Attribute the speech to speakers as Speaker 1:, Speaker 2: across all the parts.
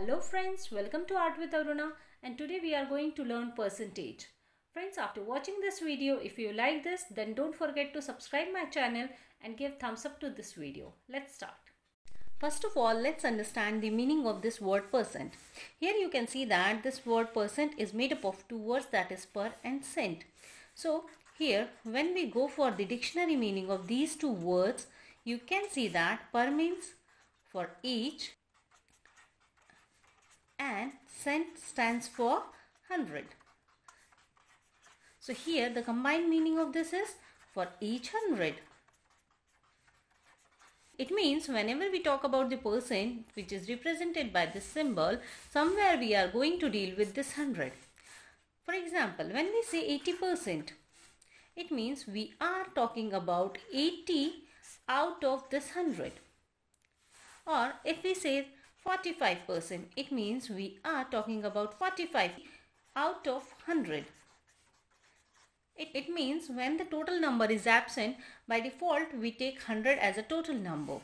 Speaker 1: Hello friends, welcome to Art with Aruna and today we are going to learn percentage. Friends, after watching this video, if you like this, then don't forget to subscribe my channel and give thumbs up to this video. Let's start. First of all, let's understand the meaning of this word percent. Here you can see that this word percent is made up of two words that is per and cent. So here when we go for the dictionary meaning of these two words, you can see that per means for each and cent stands for 100. So here the combined meaning of this is for each 100. It means whenever we talk about the percent which is represented by this symbol, somewhere we are going to deal with this 100. For example, when we say 80%, it means we are talking about 80 out of this 100. Or if we say 45%, it means we are talking about 45 out of 100. It, it means when the total number is absent, by default we take 100 as a total number.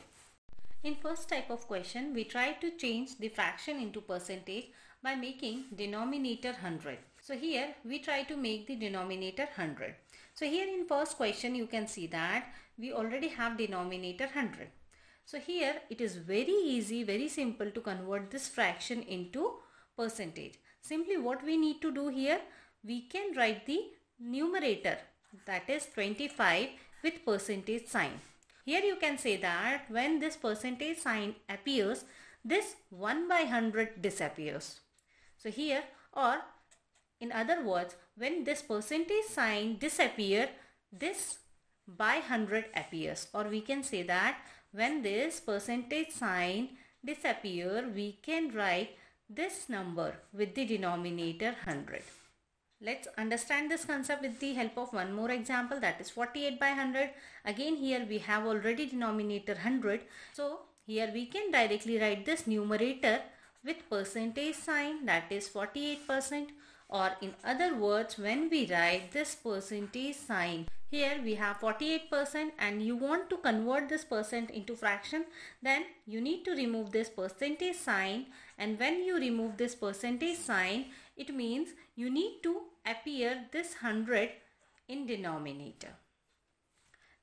Speaker 1: In first type of question, we try to change the fraction into percentage by making denominator 100. So here we try to make the denominator 100. So here in first question you can see that we already have denominator 100. So here it is very easy, very simple to convert this fraction into percentage. Simply what we need to do here, we can write the numerator that is 25 with percentage sign. Here you can say that when this percentage sign appears, this 1 by 100 disappears. So here or in other words, when this percentage sign disappear, this by 100 appears or we can say that when this percentage sign disappear, we can write this number with the denominator 100. Let's understand this concept with the help of one more example that is 48 by 100. Again here we have already denominator 100. So here we can directly write this numerator with percentage sign that is 48% or in other words when we write this percentage sign here we have 48% and you want to convert this percent into fraction then you need to remove this percentage sign and when you remove this percentage sign it means you need to appear this 100 in denominator.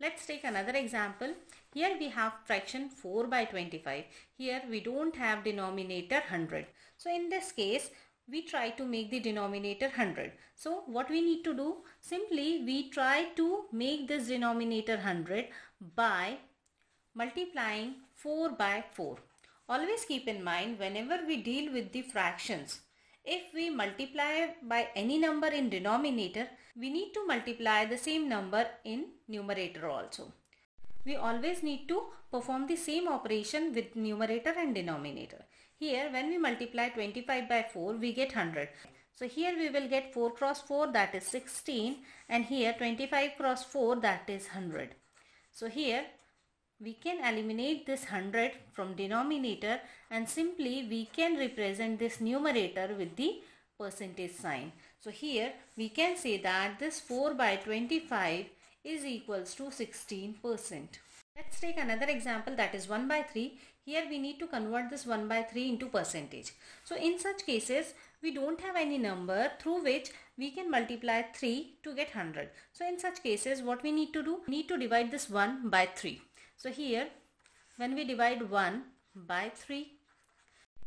Speaker 1: Let's take another example. Here we have fraction 4 by 25. Here we don't have denominator 100. So in this case we try to make the denominator 100. So what we need to do? Simply we try to make this denominator 100 by multiplying 4 by 4. Always keep in mind whenever we deal with the fractions, if we multiply by any number in denominator, we need to multiply the same number in numerator also. We always need to perform the same operation with numerator and denominator. Here when we multiply 25 by 4 we get 100. So here we will get 4 cross 4 that is 16 and here 25 cross 4 that is 100. So here we can eliminate this 100 from denominator and simply we can represent this numerator with the percentage sign. So here we can say that this 4 by 25 is equals to 16%. Let's take another example that is 1 by 3. Here we need to convert this 1 by 3 into percentage. So in such cases we don't have any number through which we can multiply 3 to get 100. So in such cases what we need to do? We need to divide this 1 by 3. So here when we divide 1 by 3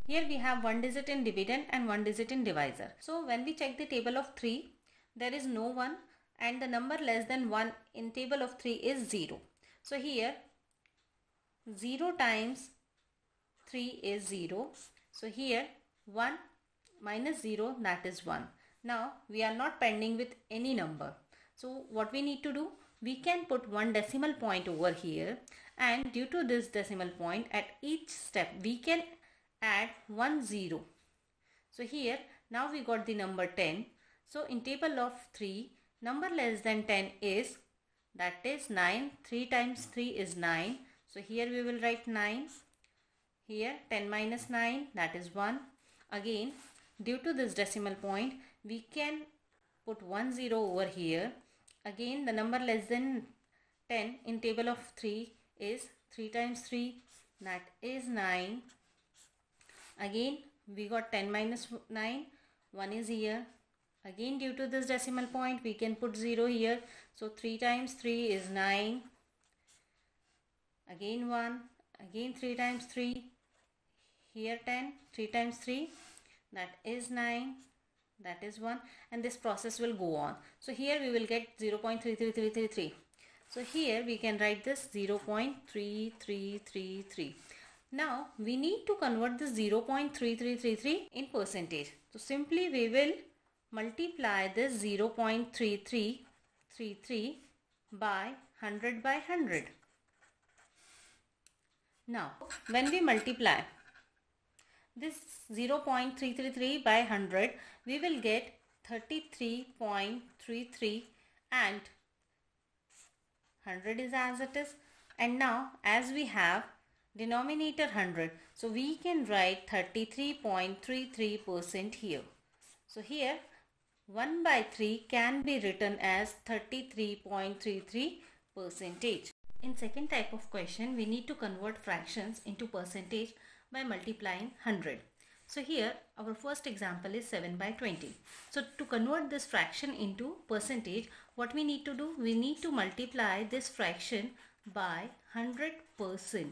Speaker 1: here we have one digit in dividend and one digit in divisor. So when we check the table of 3 there is no 1 and the number less than 1 in table of 3 is 0. So here 0 times 3 is 0. So here 1 minus 0 that is 1. Now we are not pending with any number. So what we need to do? We can put one decimal point over here and due to this decimal point at each step we can add one zero. So here now we got the number 10. So in table of 3 number less than 10 is that is 9 3 times 3 is 9 so here we will write 9 here 10 minus 9 that is 1 again due to this decimal point we can put 1 0 over here. Again the number less than 10 in table of 3 is 3 times 3 that is 9 again we got 10 minus 9 1 is here. Again due to this decimal point we can put 0 here. So 3 times 3 is 9 again 1 again 3 times 3 here 10 3 times 3 that is 9 that is 1 and this process will go on so here we will get 0 0.33333 so here we can write this 0 0.3333 now we need to convert this 0 0.3333 in percentage so simply we will multiply this 0 0.3333 by 100 by 100 now when we multiply this 0.333 by 100 we will get 33.33 and 100 is as it is. And now as we have denominator 100 so we can write 33.33 percent here. So here 1 by 3 can be written as 33.33 percentage. In second type of question we need to convert fractions into percentage by multiplying 100. So here our first example is 7 by 20. So to convert this fraction into percentage what we need to do we need to multiply this fraction by 100%.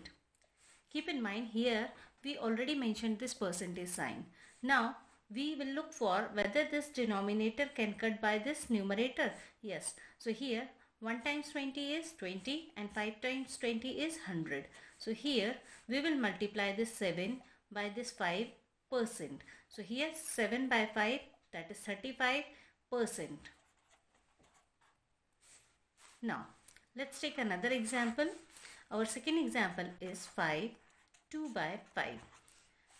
Speaker 1: Keep in mind here we already mentioned this percentage sign. Now we will look for whether this denominator can cut by this numerator. Yes. So here 1 times 20 is 20 and 5 times 20 is 100. So here we will multiply this 7 by this 5 percent. So here 7 by 5 that is 35 percent. Now let's take another example. Our second example is 5 2 by 5.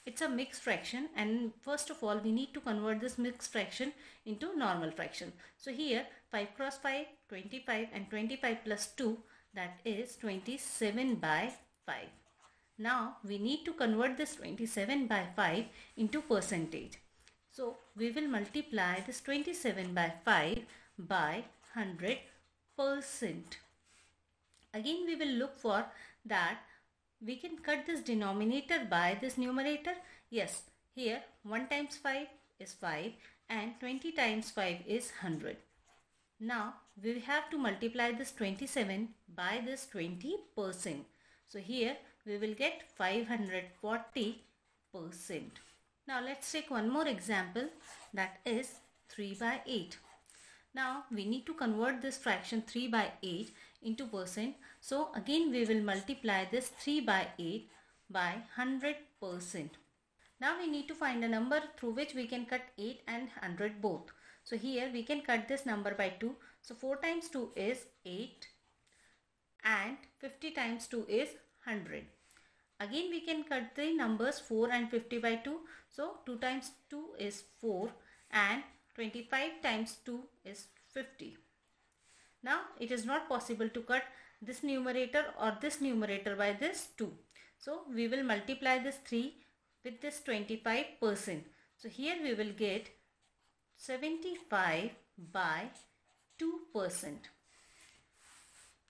Speaker 1: It's a mixed fraction and first of all we need to convert this mixed fraction into normal fraction. So here 5 cross 5 25 and 25 plus 2 that is 27 by 5. Now we need to convert this 27 by 5 into percentage. So we will multiply this 27 by 5 by 100 percent. Again we will look for that we can cut this denominator by this numerator. Yes, here 1 times 5 is 5 and 20 times 5 is 100. Now we have to multiply this 27 by this 20 percent. So here we will get 540 percent. Now let's take one more example that is 3 by 8. Now we need to convert this fraction 3 by 8 into percent. So again we will multiply this 3 by 8 by 100 percent. Now we need to find a number through which we can cut 8 and 100 both. So here we can cut this number by 2. So 4 times 2 is 8 and 50 times 2 is 100. Again we can cut the numbers 4 and 50 by 2. So 2 times 2 is 4 and 25 times 2 is 50. Now it is not possible to cut this numerator or this numerator by this 2. So we will multiply this 3 with this 25 percent. So here we will get 75 by 2 percent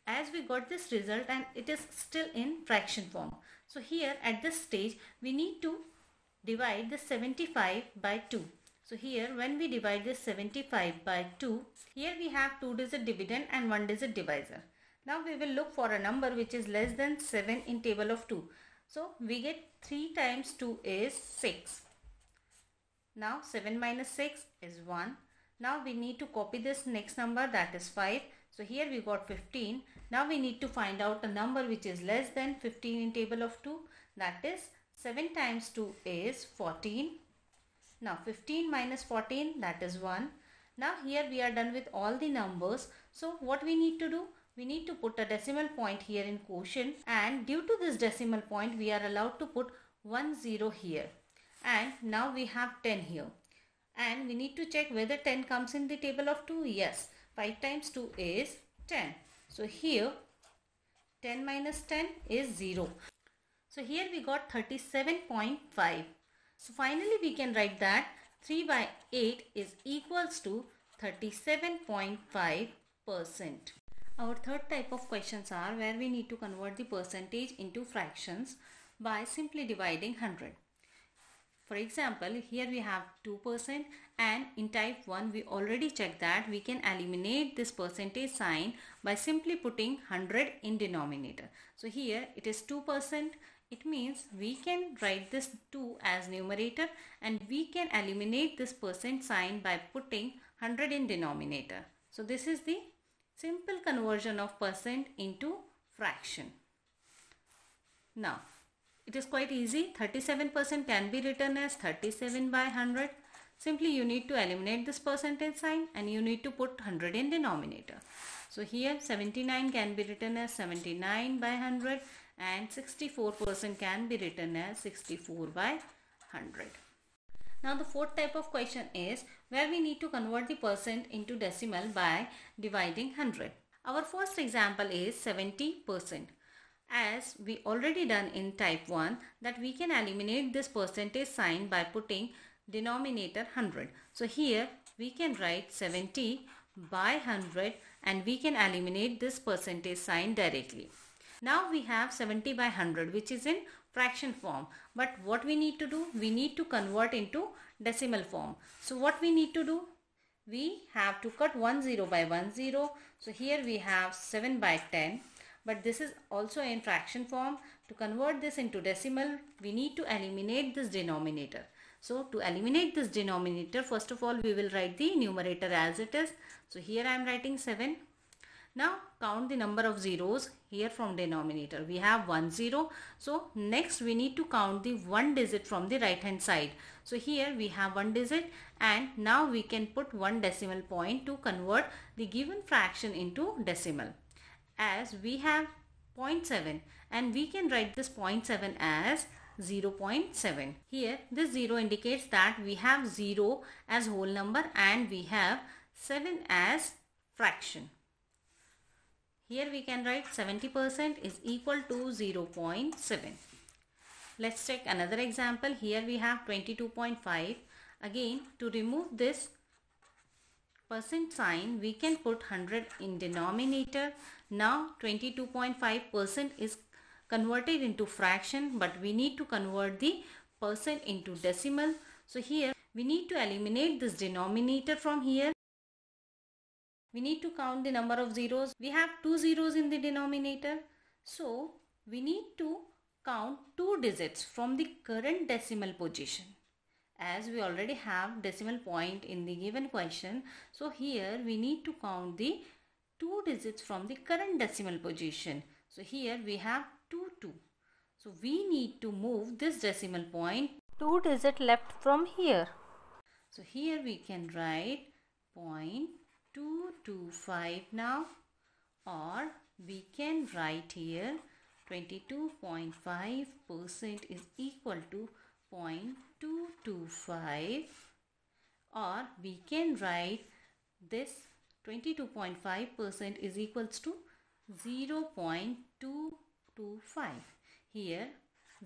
Speaker 1: as we got this result and it is still in fraction form. So here at this stage we need to divide the 75 by 2. So here when we divide this 75 by 2, here we have 2 digit dividend and 1 digit divisor. Now we will look for a number which is less than 7 in table of 2. So we get 3 times 2 is 6. Now 7 minus 6 is 1. Now we need to copy this next number that is 5. So here we got 15. Now we need to find out a number which is less than 15 in table of 2. That is 7 times 2 is 14. Now 15 minus 14 that is 1. Now here we are done with all the numbers. So what we need to do? We need to put a decimal point here in quotient and due to this decimal point we are allowed to put 1 0 here. And now we have 10 here. And we need to check whether 10 comes in the table of 2. Yes. 5 times 2 is 10. So here 10 minus 10 is 0. So here we got 37.5. So finally we can write that 3 by 8 is equals to 37.5 percent. Our third type of questions are where we need to convert the percentage into fractions by simply dividing 100. For example, here we have 2% and in type 1 we already checked that we can eliminate this percentage sign by simply putting 100 in denominator. So here it is 2%. It means we can write this 2 as numerator and we can eliminate this percent sign by putting 100 in denominator. So this is the simple conversion of percent into fraction. Now it is quite easy. 37% can be written as 37 by 100. Simply you need to eliminate this percentage sign and you need to put 100 in denominator. So here 79 can be written as 79 by 100 and 64% can be written as 64 by 100. Now the fourth type of question is where we need to convert the percent into decimal by dividing 100. Our first example is 70% as we already done in type 1 that we can eliminate this percentage sign by putting denominator 100. So here we can write 70 by 100 and we can eliminate this percentage sign directly. Now we have 70 by 100 which is in fraction form but what we need to do we need to convert into decimal form. So what we need to do we have to cut 1 0 by 1 0 so here we have 7 by 10 but this is also in fraction form. To convert this into decimal, we need to eliminate this denominator. So to eliminate this denominator, first of all, we will write the numerator as it is. So here I am writing 7. Now count the number of zeros here from denominator. We have 1 0. So next we need to count the one digit from the right hand side. So here we have one digit and now we can put one decimal point to convert the given fraction into decimal as we have 0.7 and we can write this 0.7 as 0.7. Here this 0 indicates that we have 0 as whole number and we have 7 as fraction. Here we can write 70% is equal to 0.7. Let's take another example. Here we have 22.5. Again to remove this percent sign we can put 100 in denominator now 22.5 percent is converted into fraction but we need to convert the percent into decimal. So here we need to eliminate this denominator from here. We need to count the number of zeros. We have two zeros in the denominator. So we need to count two digits from the current decimal position. As we already have decimal point in the given question so here we need to count the two digits from the current decimal position. So here we have 2 2 so we need to move this decimal point two digit left from here. So here we can write point 225 now or we can write here 22.5 percent is equal to 0.225 or we can write this 22.5% is equals to 0.225. Here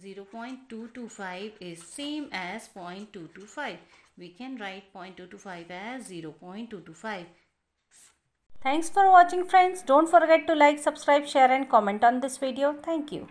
Speaker 1: 0.225 is same as 0.225. We can write 0.225 as 0.225.
Speaker 2: Thanks for watching friends. Don't forget to like, subscribe, share and comment on this video. Thank you.